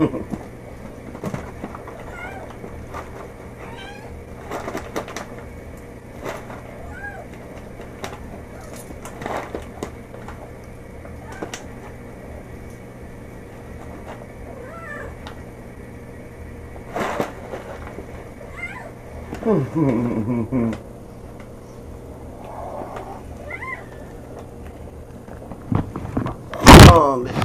oh man.